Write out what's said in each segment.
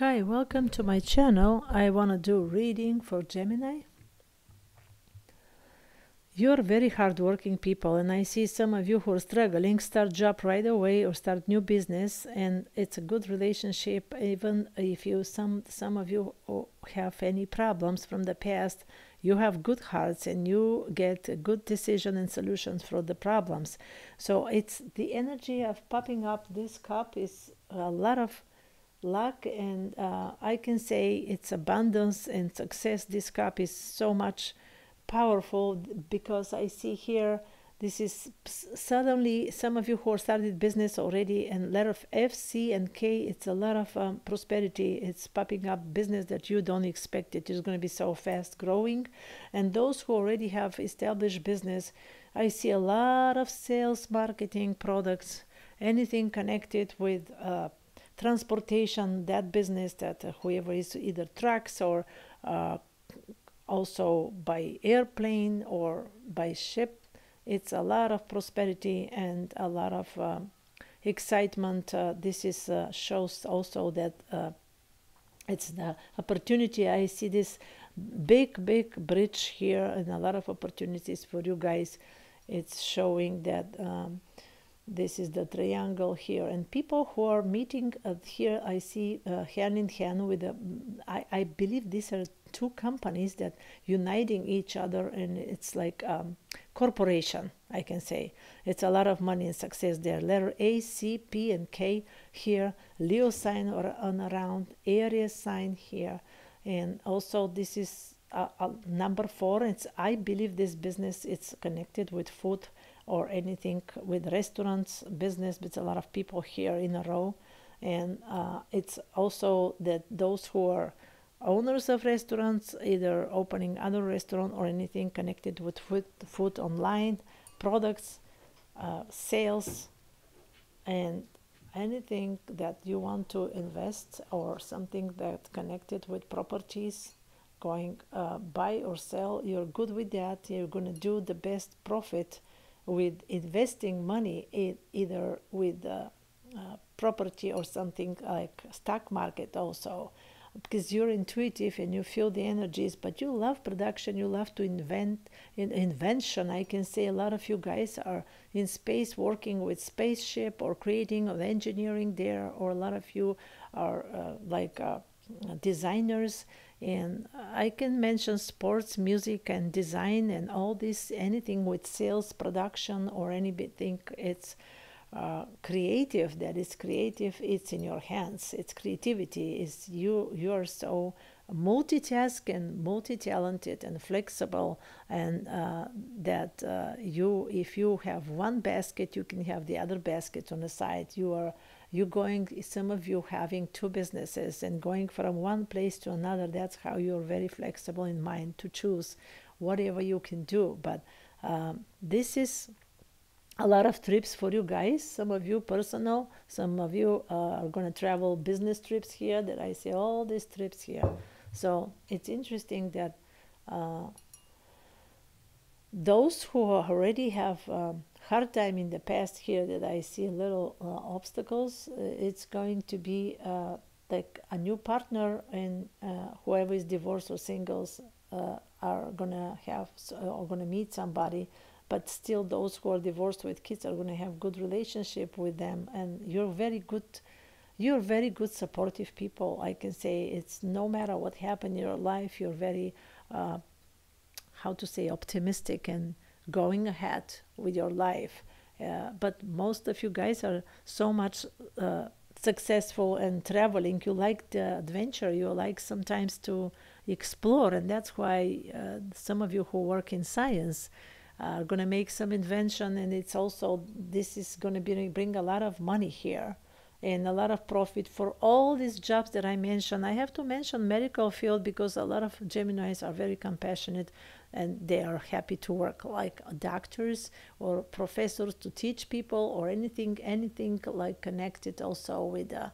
Hi, welcome to my channel. I want to do reading for Gemini. You're very hardworking people, and I see some of you who are struggling start job right away or start new business, and it's a good relationship. Even if you some some of you have any problems from the past, you have good hearts and you get a good decision and solutions for the problems. So it's the energy of popping up this cup is a lot of luck and uh, i can say it's abundance and success. This cup is so much powerful because i see here this is suddenly some of you who are started business already and lot of f c and k it's a lot of um, prosperity. It's popping up business that you don't expect. It is going to be so fast growing. And those who already have established business i see a lot of sales marketing products anything connected with uh, transportation, that business that whoever is either trucks or uh, also by airplane or by ship, it's a lot of prosperity and a lot of uh, excitement. Uh, this is uh, shows also that uh, it's the opportunity. I see this big, big bridge here and a lot of opportunities for you guys. It's showing that. Um, this is the triangle here. And people who are meeting here i see uh, hand in hand with the, I, I believe these are two companies that uniting each other and it's like um, corporation i can say. It's a lot of money and success there. Letter a c p and k here. Leo sign or on around. Aries sign here. And also this is uh, uh, number four. It's i believe this business it's connected with food or anything with restaurants business but a lot of people here in a row. And uh, it's also that those who are owners of restaurants either opening other restaurant or anything connected with food, food online products uh, sales and anything that you want to invest or something that connected with properties going uh, buy or sell you're good with that. You're going to do the best profit with investing money in either with uh, uh, property or something like stock market also. Because you're intuitive and you feel the energies but you love production you love to invent in invention. I can say a lot of you guys are in space working with spaceship or creating or engineering there or a lot of you are uh, like uh, designers and i can mention sports music and design and all this anything with sales production or anything it's uh, creative that is creative it's in your hands. It's creativity. Is you you're so multitask and multi-talented and flexible and uh, that uh, you if you have one basket you can have the other basket on the side. You are you going some of you having two businesses and going from one place to another that's how you're very flexible in mind to choose whatever you can do. But um, this is a lot of trips for you guys. Some of you personal some of you uh, are going to travel business trips here that i see all these trips here. So it's interesting that uh, those who already have um, hard time in the past here that I see little uh, obstacles, uh, it's going to be uh, like a new partner and uh, whoever is divorced or singles uh, are gonna have or gonna meet somebody but still those who are divorced with kids are going to have good relationship with them. And you're very good you're very good supportive people i can say. It's no matter what happened in your life you're very uh, how to say optimistic and going ahead with your life. Uh, but most of you guys are so much uh, successful and traveling. You like the adventure. You like sometimes to explore, and that's why uh, some of you who work in science are going to make some invention. And it's also this is going to bring a lot of money here and a lot of profit for all these jobs that I mentioned. I have to mention medical field because a lot of Geminis are very compassionate and they are happy to work like doctors or professors to teach people or anything anything like connected also with uh,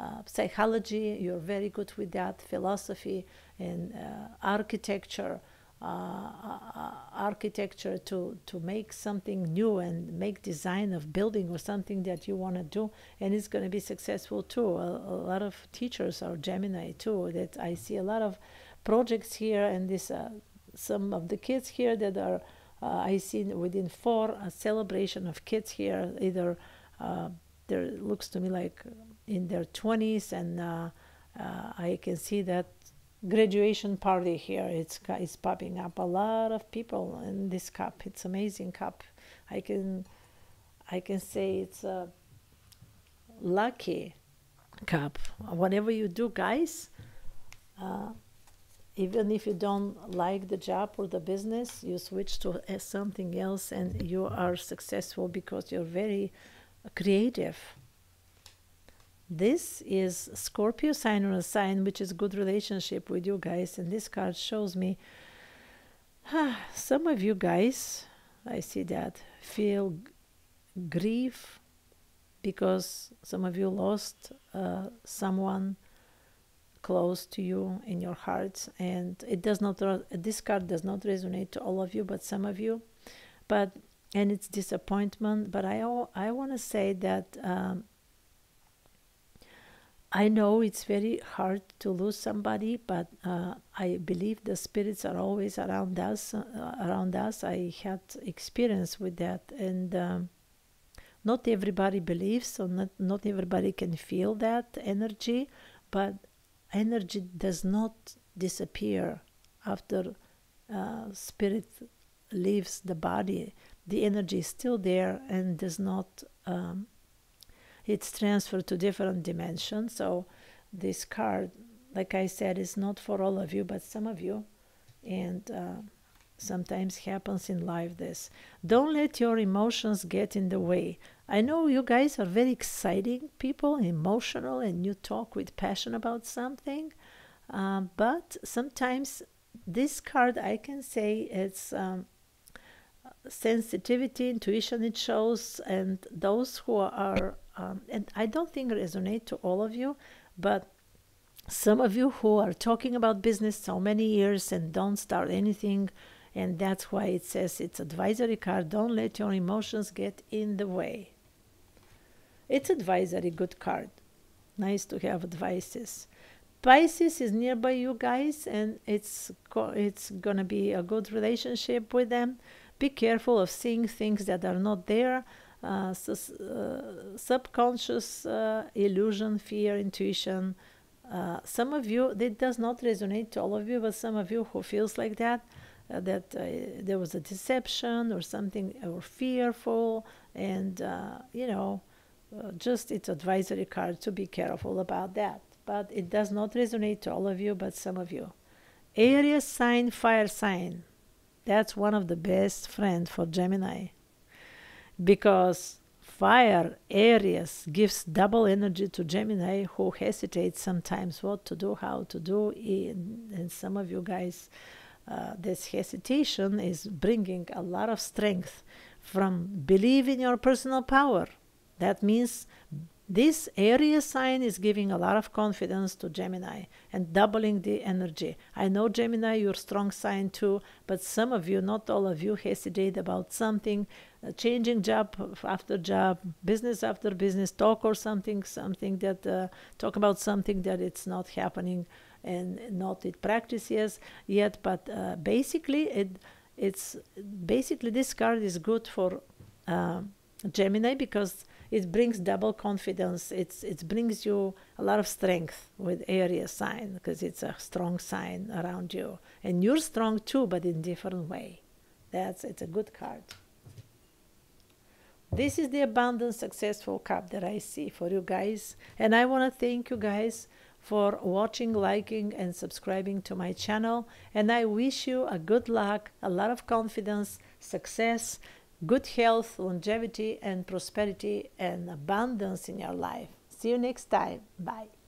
uh, psychology you're very good with that philosophy and uh, architecture uh, architecture to to make something new and make design of building or something that you want to do and it's going to be successful too. A, a, lot of teachers are gemini too that i see a lot of projects here and this uh, some of the kids here that are uh, i see within four a celebration of kids here either uh, there looks to me like in their 20s and uh, uh, i can see that graduation party here. It's it's popping up a lot of people in this cup. It's amazing cup. I can I can say it's a lucky cup. Whatever you do, guys. Uh, even if you don't like the job or the business, you switch to something else and you are successful because you're very creative this is Scorpio sign or a sign which is good relationship with you guys. And this card shows me ah, some of you guys, I see that, feel grief because some of you lost uh, someone close to you in your hearts and it does not this card does not resonate to all of you but some of you but and it's disappointment but i i want to say that um, I know it's very hard to lose somebody, but uh, I believe the spirits are always around us. Uh, around us, I had experience with that, and um, not everybody believes, so not not everybody can feel that energy, but energy does not disappear after uh, spirit leaves the body. The energy is still there and does not. Um, it's transferred to different dimensions. So this card, like I said, is not for all of you, but some of you. And uh, sometimes happens in life this. Don't let your emotions get in the way. I know you guys are very exciting people, emotional, and you talk with passion about something. Uh, but sometimes this card, I can say it's um, sensitivity, intuition it shows, and those who are um, and I don't think resonate to all of you, but some of you who are talking about business so many years and don't start anything, and that's why it says it's advisory card. Don't let your emotions get in the way. It's advisory, good card. Nice to have advices. Pisces is nearby you guys, and it's it's gonna be a good relationship with them. Be careful of seeing things that are not there uh, so, uh, subconscious uh, illusion, fear, intuition. Uh, some of you, it does not resonate to all of you, but some of you who feels like that, uh, that uh, there was a deception or something, or fearful, and you know, just it's advisory card to be careful about that. But it does not resonate to all of you, but some of you. Aries sign, fire sign. That's one of the best friends for Gemini because fire Aries gives double energy to Gemini who hesitates sometimes what to do, how to do. And some of you guys, uh, this hesitation is bringing a lot of strength from believe in your personal power. That means this Aries sign is giving a lot of confidence to Gemini and doubling the energy. I know, Gemini, you're strong sign too, but some of you, not all of you, hesitate about something, uh, changing job after job, business after business, talk or something, something that, uh, talk about something that it's not happening and not in practice yes, yet, but uh, basically it, it's basically this card is good for uh, Gemini because it brings double confidence. It's it brings you a lot of strength with Aries sign because it's a strong sign around you, and you're strong too, but in different way. That's it's a good card. This is the abundant successful cup that I see for you guys, and I want to thank you guys for watching, liking, and subscribing to my channel. And I wish you a good luck, a lot of confidence, success, good health, longevity, and prosperity and abundance in your life. See you next time. Bye.